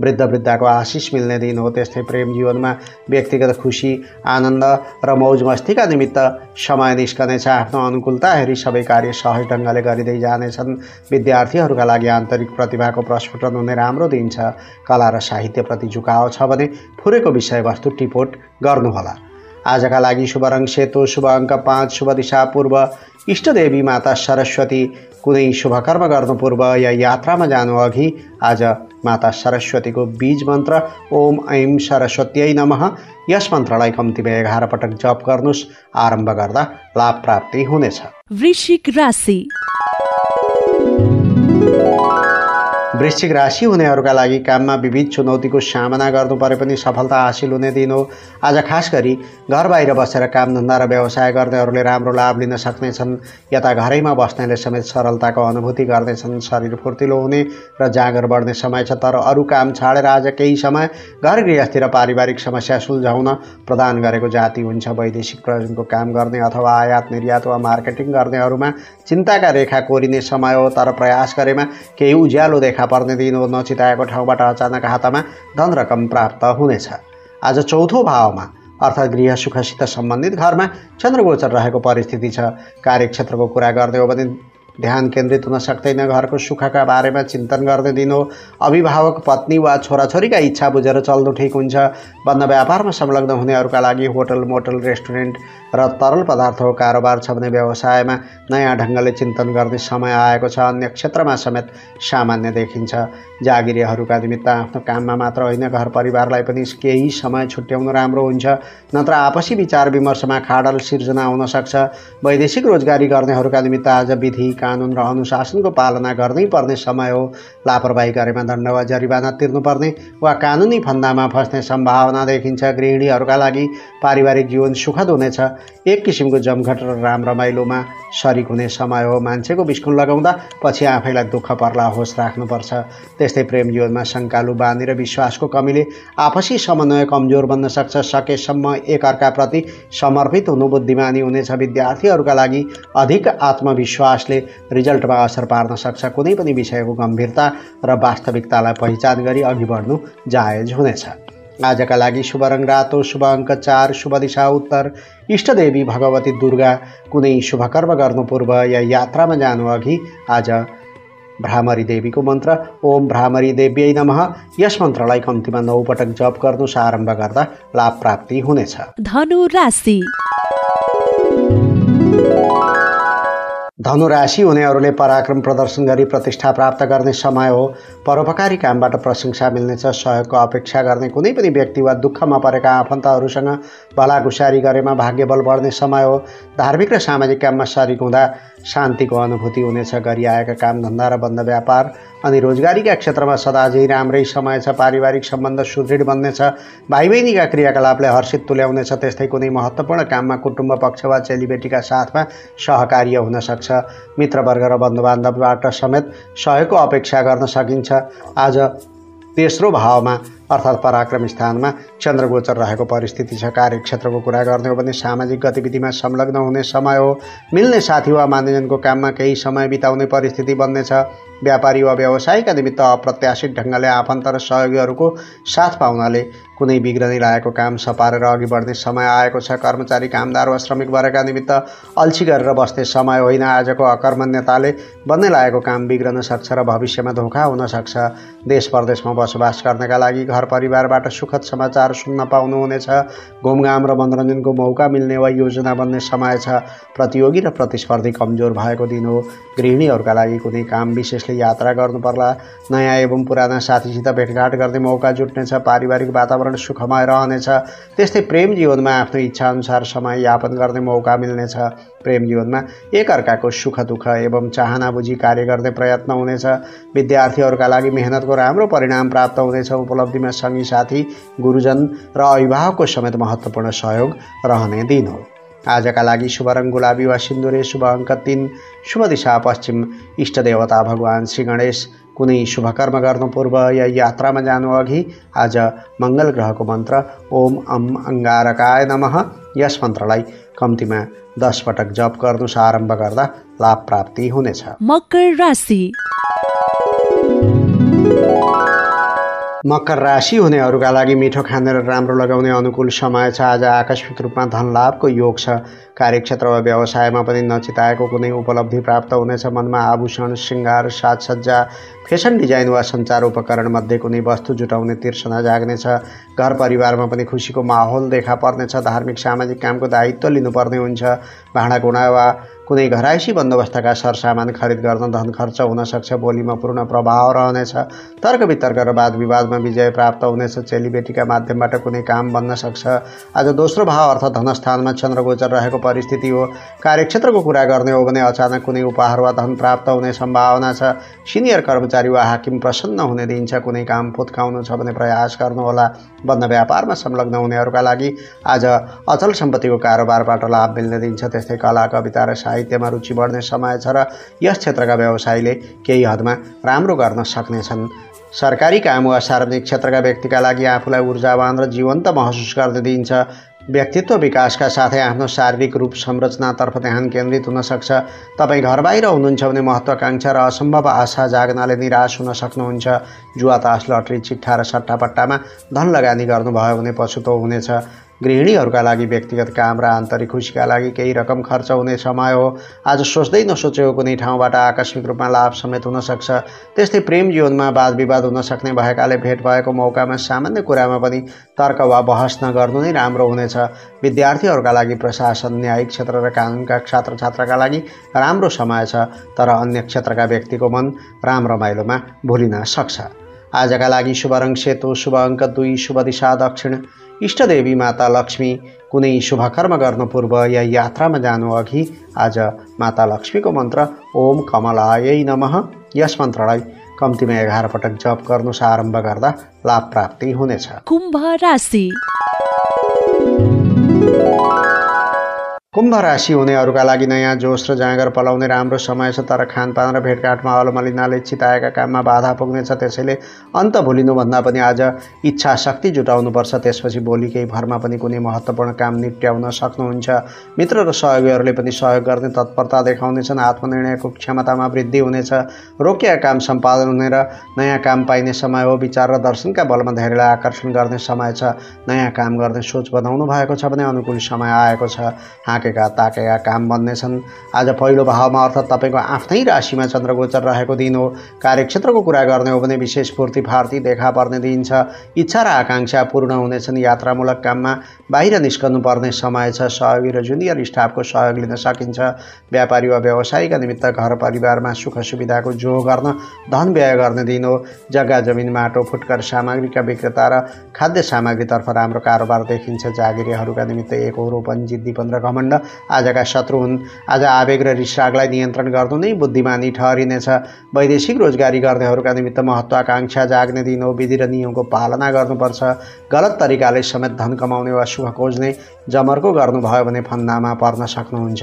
वृद्ध वृद्धाको आशिष मिल्ने दिन हो त्यस्तै प्रेम जीवनमा व्यक्तिगत खुसी आनन्द र मौज मस्तीका निमित्त समय निस्कनेछ आफ्नो अनुकूलता हेरी सबै कार्य सहज ढङ्गले गरिँदै जानेछन्। विद्यार्थीहरूका लागि आन्तरिक प्रतिभाको प्रस्फुटन हुने राम्रो दिन छ कला र साहित्यप्रति झुकाव छ भने फुरेको विषयवस्तु टिपोट गर्नुहोला। आजका लागि शुभ रङ सेतो शुभ अङ्क पाँच शुभ दिशा पूर्व। इष्टदेवी माता सरस्वती कुनै शुभकर्म गर्नु पूर्व या यात्रामा जानु अघि आज माता सरस्वतीको बीज मन्त्र ओम ऐं सरस्वत्यै नमः। यस मन्त्रलाई कम्तीमा एघार पटक जप गर्नुहोस्। आरम्भ गर्दा लाभ प्राप्ति हुनेछ। राशि। वृश्चिक राशि हुनेहरूका लागि काममा विविध चुनौतीको सामना गर्नु परे पनि सफलता हासिल हुने दिन हो। आज खास गरी घर बाहिर बसेर कामधन्दा र व्यवसाय गर्नेहरूले राम्रो लाभ लिन सक्नेछन्। यता घरैमा बस्नेले समेत सरलताको अनुभूति गर्नेछन्। शरीर फुर्तिलो हुने र जाँगर बढ्ने समय छ तर अरू काम छाडेर आज केही समय घर गृहस्थी र पारिवारिक समस्या सुल्झाउन प्रदान गरेको जाति हुन्छ। वैदेशिक प्रयोजनको काम गर्ने अथवा आयात निर्यात वा मार्केटिङ गर्नेहरूमा चिन्ताका रेखा कोरिने समय हो तर प्रयास गरेमा केही उज्यालो देखा पर्ने दिन हो नचिताएको ठाउँबाट अचानक हातमा धन रकम प्राप्त हुनेछ। आज चौथो भावमा अर्थात् गृह सुखसित सम्बन्धित घरमा चन्द्रगोचर रहेको परिस्थिति छ। कार्यक्षेत्रको कुरा गर्ने हो भने ध्यान केन्द्रित हुन सक्दैन घरको सुखका बारेमा चिन्तन गर्ने दिन। अभिभावक पत्नी वा छोराछोरीका इच्छा बुझेर चल्नु ठिक हुन्छ। बन्द व्यापारमा संलग्न हुनेहरूका लागि होटल मोटल रेस्टुरेन्ट र तरल पदार्थको कारोबार छ भने व्यवसायमा नयाँ ढङ्गले चिन्तन गर्ने समय आएको छ। अन्य क्षेत्रमा समेत सामान्य देखिन्छ। जागिरेहरूका निमित्त आफ्नो काममा मात्र होइन घर परिवारलाई पनि केही समय छुट्याउनु राम्रो हुन्छ। नत्र आपसी विचार विमर्शमा खाडल सिर्जना हुन सक्छ। वैदेशिक रोजगारी गर्नेहरूका निमित्त आज विधि कानुन र अनुशासनको पालना गर्नै पर्ने समय हो। लापरवाही गरेमा दण्ड वा जरिवाना तिर्नुपर्ने वा कानुनी फन्दामा फस्ने सम्भावना देखिन्छ। गृहिणीहरूका लागि पारिवारिक जीवन सुखद हुनेछ। एक किसिमको जमघट र राम रमाइलोमा सरिक हुने समय हो। मान्छेको बिस्कुन लगाउँदा पछि आफैलाई दुःख पर्ला होस् राख्नुपर्छ। त्यस्तै प्रेम जीवनमा शङ्कालु बानी र विश्वासको कमीले आपसी समन्वय कमजोर बन्न सक्छ। सकेसम्म एकअर्काप्रति समर्पित हुनु बुद्धिमानी हुनेछ। विद्यार्थीहरूका लागि अधिक आत्मविश्वासले रिजल्टमा असर पार्न सक्छ। कुनै पनि विषयको गम्भीरता र वास्तविकतालाई पहिचान गरी अघि बढ्नु जायज हुनेछ। आजका लागि शुभ रङ रातो शुभ अङ्क चार शुभ दिशा उत्तर। इष्टदेवी भगवती दुर्गा कुनै शुभकर्म गर्नु पूर्व या यात्रामा जानु अघि आज भ्रामरी देवीको मन्त्र ओम भ्रामरी देवी नमः। यस मन्त्रलाई कम्तीमा नौ पटक जप गर्नु आरम्भ गर्दा लाभ प्राप्ति हुनेछ। धनु राशि। धनुराशि हुनेहरूले पराक्रम प्रदर्शन गरी प्रतिष्ठा प्राप्त गर्ने समय हो। परोपकारी कामबाट प्रशंसा मिल्नेछ सहयोगको अपेक्षा गर्ने कुनै पनि व्यक्ति वा दुःखमा परेका आफन्तहरूसँग भलाकुसारी गरेमा भाग्यबल बढ्ने समय हो। धार्मिक र सामाजिक काममा सरिक हुँदा शान्तिको अनुभूति हुनेछ गरिआएका कामधन्दा र बन्द व्यापार अनि रोजगारीका क्षेत्रमा सदा झै राम्रै समय छ पारिवारिक सम्बन्ध सुदृढ बन्नेछ भाइ बहिनीका क्रियाकलापले हर्षित तुल्याउनेछ त्यस्तै कुनै महत्त्वपूर्ण काममा कुटुम्ब पक्ष वा चेलीबेटीका साथमा सहकार्य हुन सक्छ। मित्रवर्ग र बन्धुबान्धवबाट समेत सहयोगको अपेक्षा गर्न सकिन्छ। आज तेस्रो भावमा अर्थात् पराक्रम स्थानमा चन्द्रगोचर रहेको परिस्थिति छ। कार्यक्षेत्रको कुरा गर्ने हो भने सामाजिक गतिविधिमा संलग्न हुने समय हो। मिल्ने साथी वा मान्यजनको काममा केही समय बिताउने परिस्थिति बन्नेछ। व्यापारी वा व्यवसायीका निमित्त अप्रत्याशित ढङ्गले आफन्त र सहयोगीहरूको साथ पाउनाले कुनै बिग्रनै लागेको काम सपारेर अघि बढ्ने समय आएको छ। कर्मचारी कामदार वा श्रमिक वर्गका निमित्त अल्छी गरेर बस्ने समय होइन। आजको अकर्मण्यताले बन्ने लागेको काम बिग्रन सक्छ र भविष्यमा धोका हुन सक्छ। देश परदेशमा बसोबास गर्नका लागि घर परिवारबाट सुखद समाचार सुन्न पाउनुहुनेछ। घुमघाम र मनोरञ्जनको मौका मिल्ने वा योजना बन्ने समय छ। प्रतियोगी र प्रतिस्पर्धी कमजोर भएको दिन हो। गृहिणीहरूका लागि कुनै काम विशेषले यात्रा गर्नु पर्ला नयाँ एवं पुराना साथीसित भेटघाट गर्ने मौका जुट्नेछ। पारिवारिक वातावरण सुखमय रहनेछ। त्यस्तै प्रेम जीवनमा आफ्नो इच्छाअनुसार समय यापन गर्ने मौका मिल्नेछ। प्रेम जीवनमा एकअर्काको सुख दुःख एवं चाहना बुझी कार्य गर्ने प्रयत्न हुनेछ। विद्यार्थीहरूका लागि मेहनतको राम्रो परिणाम प्राप्त हुनेछ। उपलब्धिमा सङ्गी साथी गुरुजन र अभिभावकको समेत महत्त्वपूर्ण सहयोग रहने दिन हो। आजका लागि शुभ रङ गुलाबी वा सिन्दुरे शुभ अङ्क तिन। शुभ दिशा पश्चिम इष्ट देवता भगवान् श्री गणेश। कुनै शुभकर्म गर्नु पूर्व या यात्रामा जानु अघि आज मङ्गल ग्रहको मन्त्र ओम अम अङ्गारकाय नमः। यस मन्त्रलाई कम्तीमा दस पटक जप गर्नु आरम्भ गर्दा लाभ प्राप्ति हुनेछ। मकर राशि। मकर राशि हुनेहरूका लागि मिठो खाने र राम्रो लगाउने अनुकूल समय छ। आज आकस्मिक रूपमा धन लाभको योग छ। कार्यक्षेत्र वा व्यवसायमा पनि नचिताएको कुनै उपलब्धि प्राप्त हुनेछ। मनमा आभूषण श्रृङ्गार साजसज्जा फेसन डिजाइन वा सञ्चार उपकरणमध्ये कुनै वस्तु जुटाउने तिर्सना जाग्नेछ। घर परिवारमा पनि खुसीको माहौल देखा पर्नेछ। धार्मिक सामाजिक कामको दायित्व लिनुपर्ने हुन्छ। भाँडाकुँडा वा कुनै घराइसी बन्दोबस्तका सरसामान खरिद गर्न धन खर्च हुनसक्छ बोलीमा पूर्ण प्रभाव रहनेछ। तर्क वितर्क र वाद विवादमा विजय प्राप्त हुनेछ। चेलीबेटीका माध्यमबाट कुनै काम बन्न सक्छ। आज दोस्रो भाव अर्थ धनस्थानमा चन्द्रगोचर रहेको परिस्थिति हो। कार्यक्षेत्रको कुरा गर्ने हो भने अचानक कुनै उपहार वा धन प्राप्त हुने सम्भावना छ। सिनियर कर्मचारी वा हाकिम प्रसन्न हुने दिन्छ। कुनै काम फुत्काउनु छ भने प्रयास गर्नुहोला। बन्द व्यापारमा संलग्न हुनेहरूका लागि आज अचल सम्पत्तिको कारोबारबाट लाभ मिल्ने दिन्छ। त्यस्तै कला कविता र साहित्यमा रुचि बढ्ने समय छ र यस क्षेत्रका व्यवसायीले केही हदमा राम्रो गर्न सक्नेछन्। सरकारी काम वा सार्वजनिक क्षेत्रका व्यक्तिका लागि आफूलाई ऊर्जावान र जीवन्त महसुस गर्न दिइन्छ व्यक्तित्व विकासका साथै आफ्नो शारीरिक रूप संरचनातर्फ ध्यान केन्द्रित हुन सक्छ। तपाईँ घर बाहिर हुनुहुन्छ भने महत्त्वाकाङ्क्षा र असम्भव आशा जाग्नाले निराश हुन सक्नुहुन्छ। जुवा तास लटरी चिट्ठा र सट्टापट्टामा धन लगानी गर्नुभयो भने पछुतो हुनेछ। गृहिणीहरूका लागि व्यक्तिगत काम र आन्तरिक खुसीका लागि केही रकम खर्च हुने समय हो। आज सोच्दै नसोचेको कुनै ठाउँबाट आकस्मिक रूपमा लाभ समेत हुनसक्छ त्यस्तै प्रेम जीवनमा वाद विवाद हुन सक्ने भएकाले भेट भएको मौकामा सामान्य कुरामा पनि तर्क वा बहस नगर्नु नै राम्रो हुनेछ। विद्यार्थीहरूका लागि प्रशासन न्यायिक क्षेत्र र कानुनका छात्र छात्राका लागि राम्रो समय छ तर अन्य क्षेत्रका व्यक्तिको मन राम रमाइलोमा भुलिन सक्छ। आजका लागि शुभ रङ सेतो शुभ अङ्क दुई शुभ दिशा दक्षिण। इष्टदेवी माता लक्ष्मी कुनै शुभकर्म गर्नु पूर्व या यात्रामा जानु अघि आज माता लक्ष्मीको मन्त्र ओम कमलायै नमः। यस मन्त्रलाई कम्तीमा एघार पटक जप गर्नु आरम्भ गर्दा लाभ प्राप्ति हुनेछ। कुम्भ राशि। कुम्भ राशि हुनेहरूका लागि नयाँ जोस र जाँगर पलाउने राम्रो समय छ तर खानपान र भेटघाटमा अलमलिनाले चिताएका काममा बाधा पुग्नेछ। त्यसैले अन्त भुलिनुभन्दा पनि आज इच्छा शक्ति जुटाउनुपर्छ। त्यसपछि भोलि केही भरमा पनि कुनै महत्त्वपूर्ण काम निप्ट्याउन सक्नुहुन्छ। मित्र र सहयोगीहरूले पनि सहयोग गर्ने तत्परता देखाउनेछन्। आत्मनिर्णयको क्षमतामा वृद्धि हुनेछ। रोकिया काम सम्पादन हुने र नयाँ काम पाइने समय हो। विचार र दर्शनका बलमा धेरैलाई आकर्षण गर्ने समय छ। नयाँ काम गर्ने सोच बनाउनु भएको छ भने अनुकूल समय आएको छ। हाँकेका ताकेका काम बन्नेछन्। आज पहिलो भावमा अर्थात् तपाईँको आफ्नै राशिमा चन्द्रगोचर रहेको दिन हो। कार्यक्षेत्रको कुरा गर्ने हो भने विशेष पूर्ति फार्ती देखा पर्ने दिन छ। इच्छा र आकाङ्क्षा पूर्ण हुनेछन् यात्रामूलक काममा। बाहिर निस्कनु पर्ने समय छ। सहयोगी र जुनियर स्टाफको सहयोग लिन सकिन्छ। व्यापारी वा व्यवसायीका निमित्त घर परिवारमा सुख सुविधाको जो गर्न धन व्यय गर्ने दिन हो। जग्गा जमिन माटो फुटकर सामग्रीका विक्रेता र खाद्य सामग्रीतर्फ राम्रो कारोबार देखिन्छ। जागिरेहरूका निमित्त एक रोपन जिद्दीपन र घमण्ड। आजका शत्रु हुन्। आज आवेग र रिसरागलाई नियन्त्रण गर्नु नै बुद्धिमानी ठहरिनेछ। वैदेशिक रोजगारी गर्नेहरूका निमित्त महत्त्वाकाङ्क्षा जाग्ने दिन हो विधि र नियमको पालना गर्नुपर्छ। गलत तरिकाले समेत धन कमाउने वा सुख खोज्ने जमर्को गर्नुभयो भने फन्दामा पर्न सक्नुहुन्छ।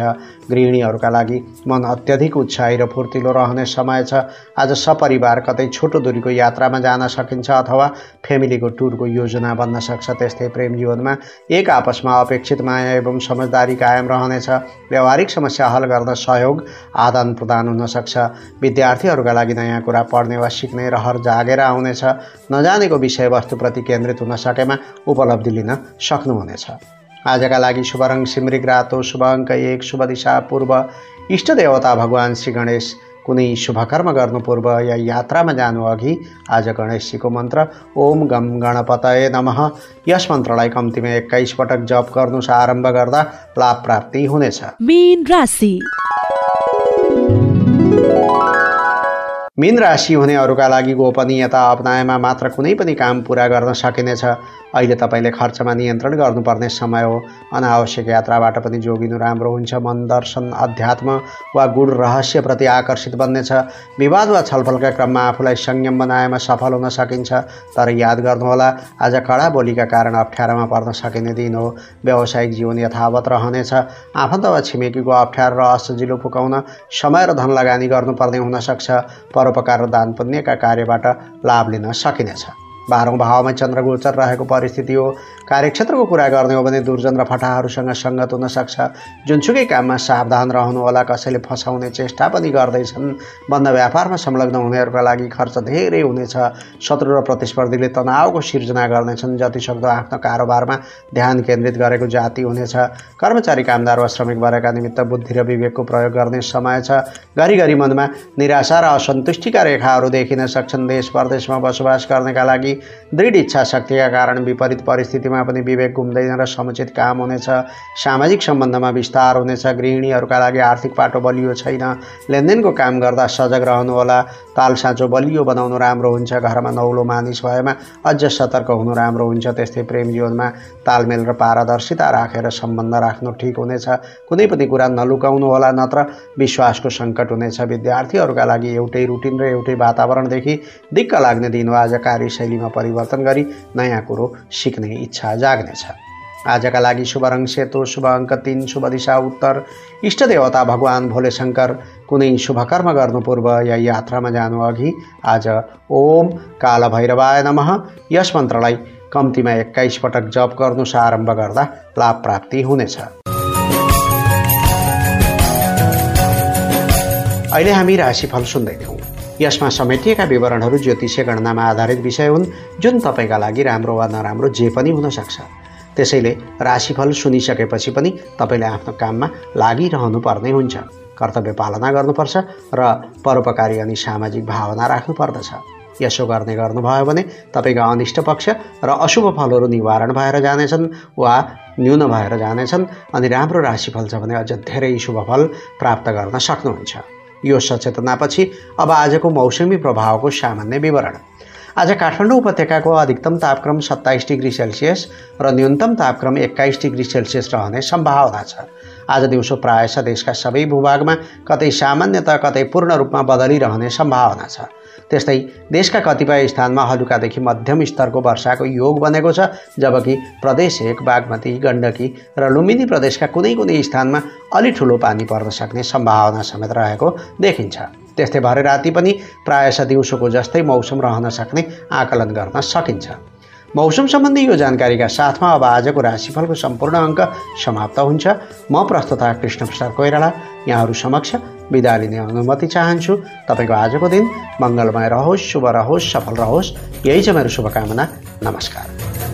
गृहिणीहरूका लागि मन अत्यधिक उत्साही र फुर्तिलो रहने समय छ। आज सपरिवार कतै छोटो दूरीको यात्रामा जान सकिन्छ अथवा फ्यामिलीको टुरको योजना बन्न सक्छ। त्यस्तै प्रेम जीवनमा एक आपसमा अपेक्षित माया एवं समझदारी कायम रहनेछ। व्यावहारिक समस्या हल गर्न सहयोग आदान प्रदान हुनसक्छ विद्यार्थीहरूका लागि नयाँ कुरा पढ्ने वा सिक्ने रहर जागेर आउनेछ। नजानेको विषयवस्तुप्रति केन्द्रित हुन सकेमा उपलब्धि लिन सक्नुहुनेछ। आजका लागि शुभ रङ सिमरिक रातो शुभ अङ्क एक शुभ दिशा पूर्व। इष्ट देवता भगवान् श्री गणेश। कुनै शुभकर्म गर्नु पूर्व या यात्रामा जानु अघि आज गणेशजीको मन्त्र ओम गम गणपतय नमः। यस मन्त्रलाई कम्तीमा एक्काइस पटक जप गर्नु आरम्भ गर्दा लाभ प्राप्ति हुनेछ। मीन राशि। मीन राशि हुनेहरूका लागि गोपनीयता अप्नाएमा मात्र कुनै पनि काम पुरा गर्न सकिनेछ। अहिले तपाईँले खर्चमा नियन्त्रण गर्नुपर्ने समय हो। अनावश्यक यात्राबाट पनि जोगिनु राम्रो हुन्छ। मन दर्शन अध्यात्म वा गुण रहस्यप्रति आकर्षित बन्नेछ। विवाद वा छलफलका क्रममा आफूलाई संयम बनाएमा सफल हुन सकिन्छ। तर याद गर्नुहोला आज कडा बोलीका कारण अप्ठ्यारोमा पर्न सकिने दिन हो। व्यावसायिक जीवन यथावत रहनेछ। आफन्त वा छिमेकीको अप्ठ्यारो र असजिलो फुकाउन समय र धन लगानी गर्नुपर्ने हुनसक्छ। परोपकार र दान पुण्यका कार्यबाट लाभ लिन सकिनेछ। बाह्रौँ भावमा चन्द्रगोचर रहेको परिस्थिति हो कार्यक्षेत्रको कुरा गर्ने हो भने दुर्जन र फटाहरूसँग सङ्गत हुनसक्छ। जुनसुकै काममा सावधान रहनुहोला कसैले फसाउने चेष्टा पनि गर्दैछन्। बन्द व्यापारमा संलग्न हुनेहरूका लागि खर्च धेरै हुनेछ। शत्रु र प्रतिस्पर्धीले तनावको सिर्जना गर्नेछन् जतिसक्दो आफ्नो कारोबारमा ध्यान केन्द्रित गरेको जाति हुनेछ। कर्मचारी कामदार वा श्रमिक वर्गका निमित्त बुद्धि र विवेकको प्रयोग गर्ने समय छ। घरिघरि मनमा निराशा र असन्तुष्टिका रेखाहरू देखिन सक्छन्। देश परदेशमा बसोबास गर्नेका लागि दृढ इच्छा शक्तिका कारण विपरीत परिस्थितिमा पनि विवेक घुम्दैन र समुचित काम हुनेछ। सामाजिक सम्बन्धमा विस्तार हुनेछ। गृहिणीहरूका लागि आर्थिक पाटो बलियो छैन। लेनदेनको काम गर्दा सजग रहनुहोला। ताल साँचो बलियो बनाउनु राम्रो हुन्छ। घरमा नौलो मानिस भएमा अझ सतर्क हुनु राम्रो हुन्छ। त्यस्तै प्रेम जीवनमा तालमेल र पारदर्शिता राखेर सम्बन्ध राख्नु ठिक हुनेछ। कुनै पनि कुरा नलुकाउनु होला नत्र विश्वासको सङ्कट हुनेछ। विद्यार्थीहरूका लागि एउटै रुटिन र एउटै वातावरणदेखि दिक्क लाग्ने दिन हो आज कार्यशैलीमा परिवर्तन गरी नयाँ कुरो सिक्ने इच्छा जाग्नेछ। आजका लागि शुभ रङ सेतो शुभ अङ्क तिन शुभ दिशा उत्तर। इष्ट देवता भगवान् भोले शङ्कर कुनै शुभकर्म गर्नु पूर्व या यात्रामा जानु अघि आज ओम काल भैरवाय नमः। यस मन्त्रलाई कम्तीमा एक्काइस पटक जप गर्नु आरम्भ गर्दा लाभ प्राप्ति हुनेछ। अहिले हामी राशिफल सुन्दैथ्यौँ यसमा समेटिएका विवरणहरू ज्योतिषीय गणनामा आधारित विषय हुन् जुन तपाईँका लागि राम्रो वा नराम्रो जे पनि हुनसक्छ। त्यसैले राशिफल सुनिसकेपछि पनि तपाईँले आफ्नो काममा लागिरहनु पर्ने हुन्छ। कर्तव्य पालना गर्नुपर्छ र परोपकारी अनि सामाजिक भावना राख्नुपर्दछ। यसो गर्ने गर्नुभयो भने तपाईँको अनिष्ट पक्ष र अशुभ फलहरू निवारण भएर जानेछन् वा न्यून भएर जानेछन् अनि राम्रो राशिफल छ भने अझ धेरै शुभ फल प्राप्त गर्न सक्नुहुन्छ। यो सचेतनापछि अब आजको मौसमी प्रभावको सामान्य विवरण। आज काठमाडौँ उपत्यकाको अधिकतम तापक्रम सत्ताइस डिग्री सेल्सियस र न्यूनतम तापक्रम एक्काइस डिग्री सेल्सियस रहने सम्भावना छ। आज दिउँसो प्रायश देशका सबै भूभागमा कतै सामान्य कतै पूर्ण रूपमा बदलिरहने सम्भावना छ। त्यस्तै देशका कतिपय स्थानमा हलुकादेखि मध्यम स्तरको वर्षाको योग बनेको छ जबकि प्रदेश एक बागमती गण्डकी र लुम्बिनी प्रदेशका कुनै कुनै स्थानमा अलि ठुलो पानी पर्न सक्ने सम्भावना समेत रहेको देखिन्छ। त्यस्तै भरे राति पनि प्रायश दिउँसोको जस्तै मौसम रहन सक्ने आकलन गर्न सकिन्छ। मौसम सम्बन्धी यो जानकारीका साथमा अब आजको राशिफलको सम्पूर्ण अङ्क समाप्त हुन्छ। म प्रस्तुता कृष्ण प्रसाद कोइराला यहाँहरू समक्ष बिदा लिने अनुमति चाहन्छु तपाईँको आजको दिन मङ्गलमय रहोस् शुभ रहोस् सफल रहोस् यही छ मेरो शुभकामना नमस्कार